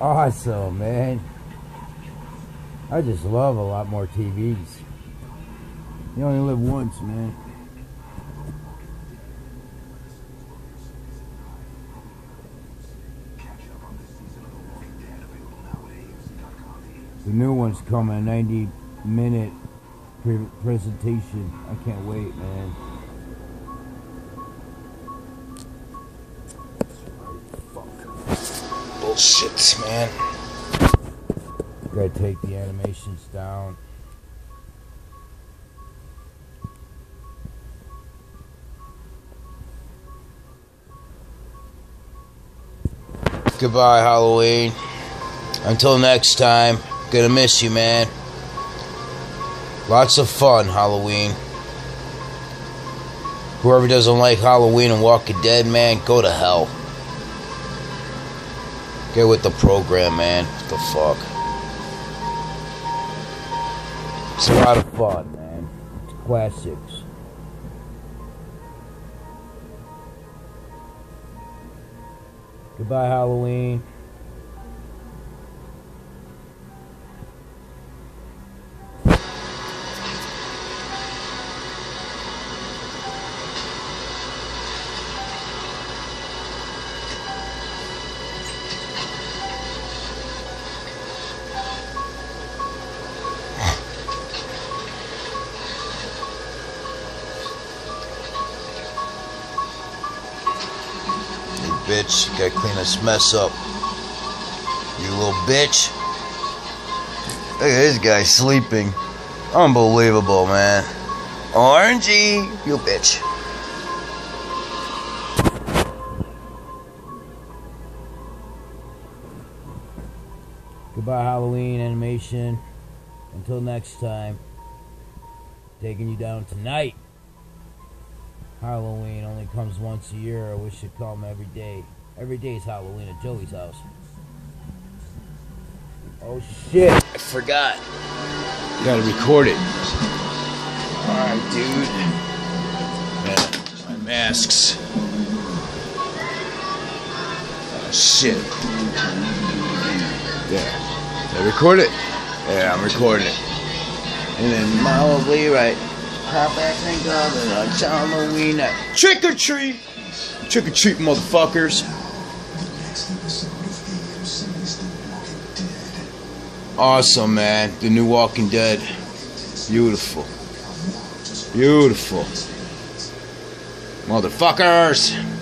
awesome, man. I just love a lot more TVs. You only live once, man. The new one's coming, 90 minute pre- presentation. I can't wait, man. Bullshit, man. Gotta take the animations down. Goodbye, Halloween. Until next time, gonna miss you, man. Lots of fun, Halloween. Whoever doesn't like Halloween and Walking Dead, man, go to hell. Get with the program, man. What the fuck? It's a lot of fun, man. Classics. Goodbye, Halloween. Bitch, you gotta clean this mess up. You little bitch. Look at this guy sleeping. Unbelievable, man. Orangey, you bitch. Goodbye, Halloween animation. Until next time, taking you down tonight. Halloween only comes once a year. I wish it come every day. Every day is Halloween at Joey's house. Oh shit! I forgot. You gotta record it. Alright, dude. Man, my masks. Oh, shit. Yeah. Did I record it? Yeah, I'm recording it. And then mildly right. Pop and go to Halloween night. Trick or treat! Trick or treat, motherfuckers. Awesome, man. The new Walking Dead. Beautiful. Beautiful. Motherfuckers!